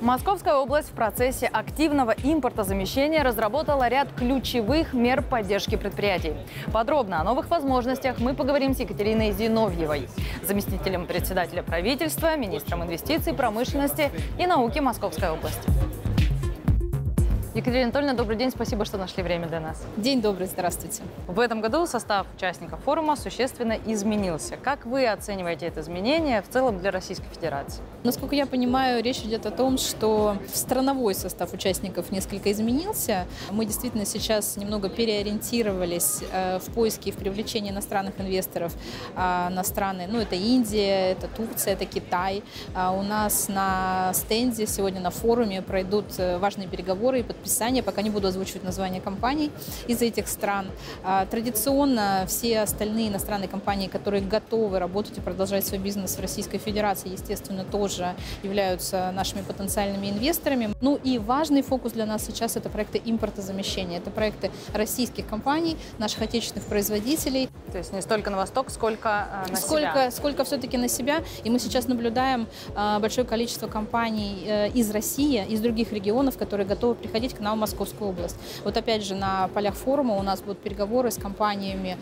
Московская область в процессе активного импортозамещения разработала ряд ключевых мер поддержки предприятий. Подробно о новых возможностях мы поговорим с Екатериной Зиновьевой, заместителем председателя правительства, министром инвестиций, промышленности и науки Московской области. Екатерина Анатольевна, добрый день, спасибо, что нашли время для нас. День добрый, здравствуйте. В этом году состав участников форума существенно изменился. Как вы оцениваете это изменение в целом для Российской Федерации? Насколько я понимаю, речь идет о том, что страновой состав участников несколько изменился. Мы действительно сейчас немного переориентировались э, в поиске и в привлечении иностранных инвесторов а, на страны. Ну, это Индия, это Турция, это Китай. А у нас на стенде сегодня на форуме пройдут э, важные переговоры и подписания, пока не буду озвучивать название компаний из этих стран. А, традиционно все остальные иностранные компании, которые готовы работать и продолжать свой бизнес в Российской Федерации, естественно, тоже тоже являются нашими потенциальными инвесторами. Ну и важный фокус для нас сейчас это проекты импортозамещения. Это проекты российских компаний, наших отечественных производителей. То есть не столько на восток, сколько э, на сколько, себя. Сколько все-таки на себя. И мы сейчас наблюдаем э, большое количество компаний э, из России, из других регионов, которые готовы приходить к нам в Московскую область. Вот опять же на полях форума у нас будут переговоры с компаниями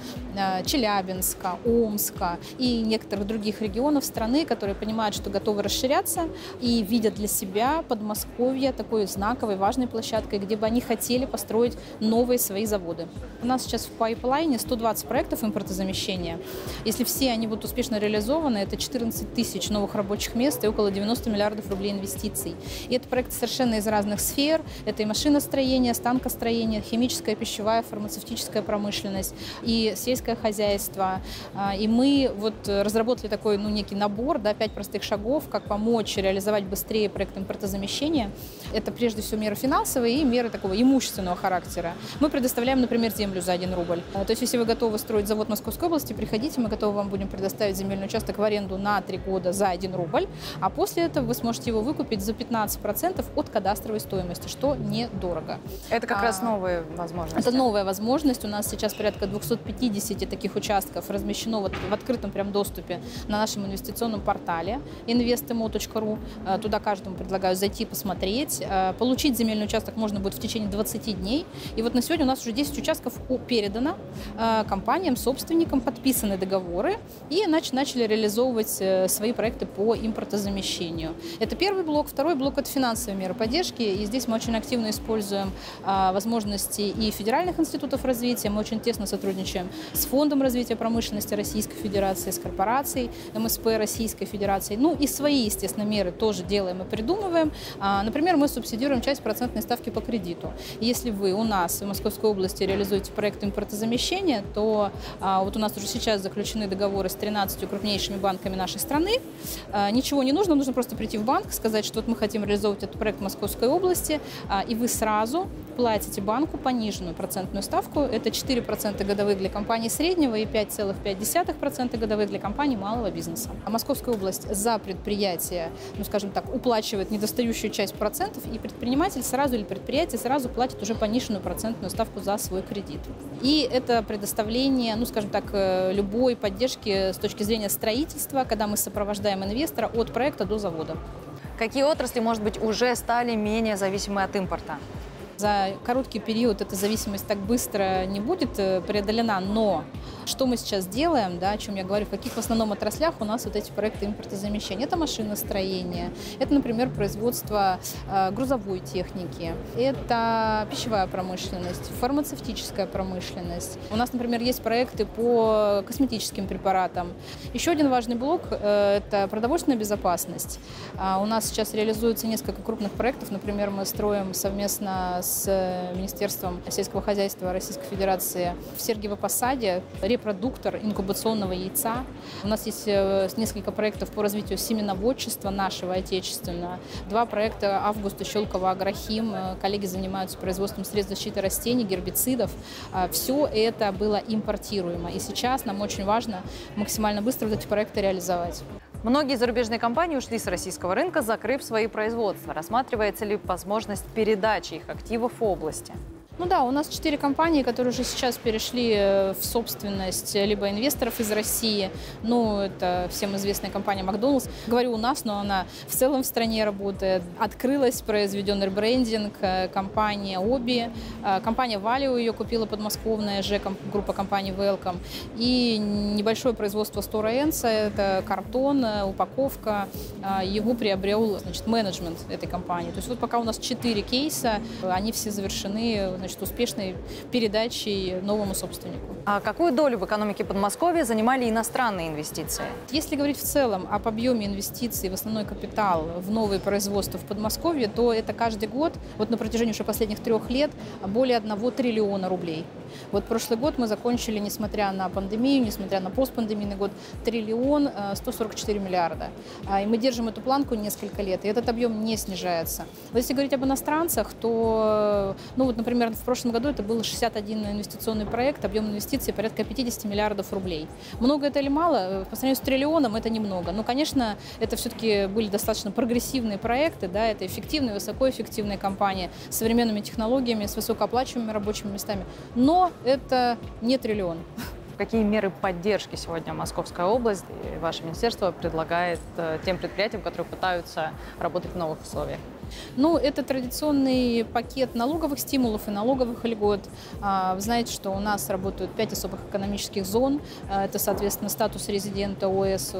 Челябинска, Омска и некоторых других регионов страны, которые понимают, что готовы расширять расширяться и видят для себя Подмосковье такой знаковой, важной площадкой, где бы они хотели построить новые свои заводы. У нас сейчас в пайплайне 120 проектов импортозамещения. Если все они будут успешно реализованы, это 14 тысяч новых рабочих мест и около 90 миллиардов рублей инвестиций. И это проекты совершенно из разных сфер. Это и машиностроение, станкостроение, химическая, пищевая, фармацевтическая промышленность и сельское хозяйство. А, и мы вот разработали такой ну, некий набор, да, пять простых шагов, как помочь реализовать быстрее проект импортозамещения. Это прежде всего меры финансовые и меры такого имущественного характера. Мы предоставляем, например, землю за 1 рубль. Э, то есть, если вы готовы строить завод в Московской области, приходите, мы готовы вам будем предоставить земельный участок в аренду на 3 года за 1 рубль, а после этого вы сможете его выкупить за 15% от кадастровой стоимости, что недорого. Это как а, раз новые возможности. Это новая возможность. У нас сейчас порядка 250 таких участков размещено вот в открытом прям доступе на нашем инвестиционном портале gmo.ru. Э, туда каждому предлагаю зайти, посмотреть. Э, получить земельный участок можно будет в течение 20 дней. И вот на сегодня у нас уже 10 участков передано э, компаниям, собственникам, подписаны договоры и начали реализовывать свои проекты по импортозамещению. Это первый блок. Второй блок – это финансовые меры поддержки. И здесь мы очень активно используем возможности и федеральных институтов развития. Мы очень тесно сотрудничаем с Фондом развития промышленности Российской Федерации, с корпорацией МСП Российской Федерации, ну и свои естественно, меры тоже делаем и придумываем. А, например, мы субсидируем часть процентной ставки по кредиту. Если вы у нас в Московской области реализуете проект импортозамещения, то а, вот у нас уже сейчас заключены договоры с 13 крупнейшими банками нашей страны. А, ничего не нужно, нужно просто прийти в банк, сказать, что вот мы хотим реализовывать этот проект в Московской области, и вы сразу платите банку пониженную процентную ставку. Это 4% годовых для компаний среднего и 5,5% годовых для компаний малого бизнеса. А Московская область за предприятие ну, скажем так, уплачивает недостающую часть процентов, и предприниматель сразу или предприятие сразу платит уже пониженную процентную ставку за свой кредит. И это предоставление, ну, скажем так, э, любой поддержки с точки зрения строительства, когда мы сопровождаем инвестора от проекта до завода. Какие отрасли, может быть, уже стали менее зависимы от импорта? За короткий период эта зависимость так быстро не будет э, преодолена, но что мы сейчас делаем, да, о чем я говорю, в каких в основном отраслях у нас вот эти проекты импортозамещения. Это машиностроение, это, например, производство э, грузовой техники, это пищевая промышленность, фармацевтическая промышленность. У нас, например, есть проекты по косметическим препаратам. Еще один важный блок э, – это продовольственная безопасность. А у нас сейчас реализуется несколько крупных проектов. Например, мы строим совместно с Министерством сельского хозяйства Российской Федерации в Сергиево Посаде репродуктор инкубационного яйца. У нас есть э, несколько проектов по развитию семеноводчества нашего отечественного. Два проекта Августа Щелкова Агрохим. Э, коллеги занимаются производством средств защиты растений, гербицидов. А, Все это было импортируемо. И сейчас нам очень важно максимально быстро эти проекты реализовать. Многие зарубежные компании ушли с российского рынка, закрыв свои производства. Рассматривается ли возможность передачи их активов в области? Ну да, у нас четыре компании, которые уже сейчас перешли э, в собственность либо инвесторов из России, ну, это всем известная компания Макдоналдс. Говорю у нас, но она в целом в стране работает. Открылась, произведен ребрендинг, э, компания Оби, э, компания Валио ее купила подмосковная же группа компаний Welcome, и небольшое производство Стора Энса, это картон, упаковка, его приобрел, значит, менеджмент этой компании. То есть вот пока у нас четыре кейса, они все завершены значит, успешной передачей новому собственнику. А какую долю в экономике Подмосковья занимали иностранные инвестиции? Если говорить в целом об объеме инвестиций в основной капитал в новые производства в Подмосковье, то это каждый год, вот на протяжении уже последних трех лет, более одного триллиона рублей. Вот прошлый год мы закончили, несмотря на пандемию, несмотря на постпандемийный год, триллион 144 э, миллиарда. А, и мы держим эту планку несколько лет, и этот объем не снижается. Вот если говорить об иностранцах, то, ну вот, например, в прошлом году это был 61 инвестиционный проект, объем инвестиций порядка 50 миллиардов рублей. Много это или мало? По сравнению с триллионом это немного. Но, конечно, это все-таки были достаточно прогрессивные проекты, да, это эффективные, высокоэффективные компании с современными технологиями, с высокооплачиваемыми рабочими местами. Но это не триллион. Какие меры поддержки сегодня Московская область и ваше министерство предлагает э, тем предприятиям, которые пытаются работать в новых условиях? Ну, это традиционный пакет налоговых стимулов и налоговых льгот. А, вы знаете, что у нас работают пять особых экономических зон. А, это, соответственно, статус резидента ОС.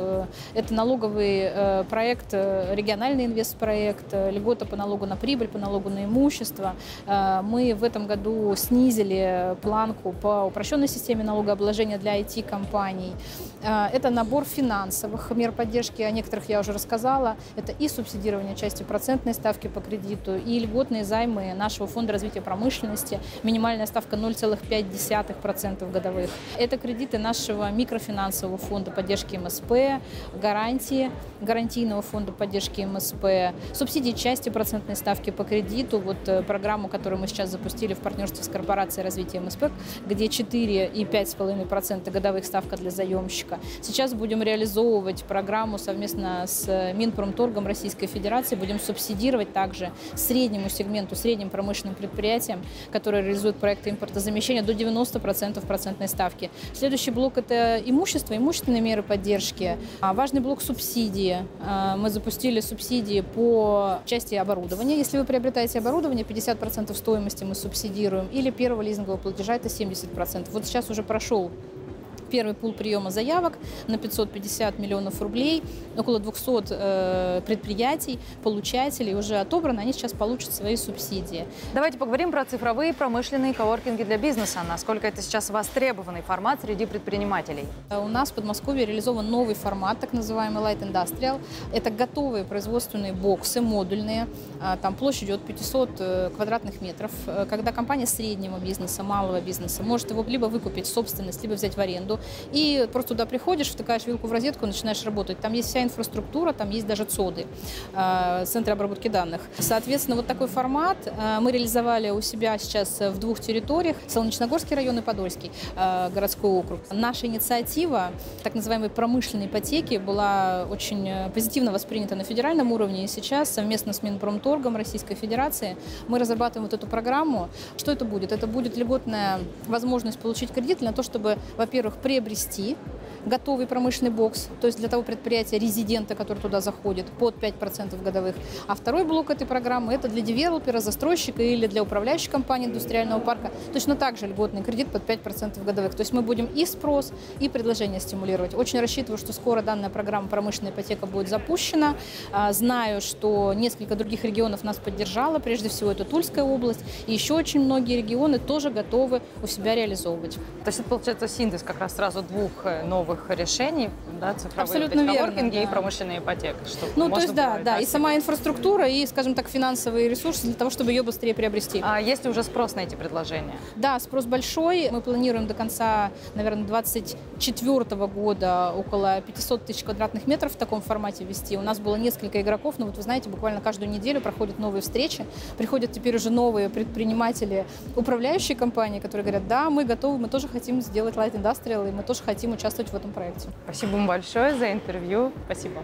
Это налоговый э, проект, э, региональный инвестпроект, э, льгота по налогу на прибыль, по налогу на имущество. А, мы в этом году снизили планку по упрощенной системе налогообложения для IT-компаний. Это набор финансовых мер поддержки, о некоторых я уже рассказала. Это и субсидирование части процентной ставки, ставки по кредиту и льготные займы нашего фонда развития промышленности. Минимальная ставка 0,5% годовых. Это кредиты нашего микрофинансового фонда поддержки МСП, гарантии гарантийного фонда поддержки МСП, субсидии части процентной ставки по кредиту. Вот э, программу, которую мы сейчас запустили в партнерстве с корпорацией развития МСП, где 4 и 5,5% годовых ставка для заемщика. Сейчас будем реализовывать программу совместно с Минпромторгом Российской Федерации, будем субсидировать также среднему сегменту, средним промышленным предприятиям, которые реализуют проекты импортозамещения до 90% процентной ставки. Следующий блок – это имущество, имущественные меры поддержки. А важный блок – субсидии. А, мы запустили субсидии по части оборудования. Если вы приобретаете оборудование, 50% стоимости мы субсидируем. Или первого лизингового платежа – это 70%. Вот сейчас уже прошел первый пул приема заявок на 550 миллионов рублей, около 200 э, предприятий, получателей уже отобраны, они сейчас получат свои субсидии. Давайте поговорим про цифровые промышленные коворкинги для бизнеса. Насколько это сейчас востребованный формат среди предпринимателей? Э, у нас в Подмосковье реализован новый формат, так называемый Light Industrial. Это готовые производственные боксы, модульные, э, там площадью от 500 э, квадратных метров, когда компания среднего бизнеса, малого бизнеса может его либо выкупить в собственность, либо взять в аренду, и просто туда приходишь, втыкаешь вилку в розетку, начинаешь работать. Там есть вся инфраструктура, там есть даже ЦОДы, э, центры обработки данных. Соответственно, вот такой формат э, мы реализовали у себя сейчас в двух территориях, Солнечногорский район и Подольский э, городской округ. Наша инициатива, так называемой промышленной ипотеки, была очень позитивно воспринята на федеральном уровне, и сейчас совместно с Минпромторгом Российской Федерации мы разрабатываем вот эту программу. Что это будет? Это будет льготная возможность получить кредит для того, чтобы, во-первых, приобрести готовый промышленный бокс, то есть для того предприятия, резидента, который туда заходит, под 5% годовых. А второй блок этой программы – это для девелопера, застройщика или для управляющей компании индустриального парка. Точно так же льготный кредит под 5% годовых. То есть мы будем и спрос, и предложение стимулировать. Очень рассчитываю, что скоро данная программа «Промышленная ипотека» будет запущена. А, знаю, что несколько других регионов нас поддержало, прежде всего это Тульская область, и еще очень многие регионы тоже готовы у себя реализовывать. То есть это получается синтез как раз сразу двух э, новых решений, да, цифровые Абсолютно верно, да. и промышленная ипотека. Ну, то есть, да, да, и сама инфраструктура, и, скажем так, финансовые ресурсы для того, чтобы ее быстрее приобрести. А есть ли уже спрос на эти предложения? Да, спрос большой. Мы планируем до конца, наверное, 2024 года около 500 тысяч квадратных метров в таком формате вести. У нас было несколько игроков, но вот вы знаете, буквально каждую неделю проходят новые встречи, приходят теперь уже новые предприниматели, управляющие компании, которые говорят, да, мы готовы, мы тоже хотим сделать Light Industrial, и мы тоже хотим участвовать в этом проекте. Спасибо вам большое за интервью. Спасибо.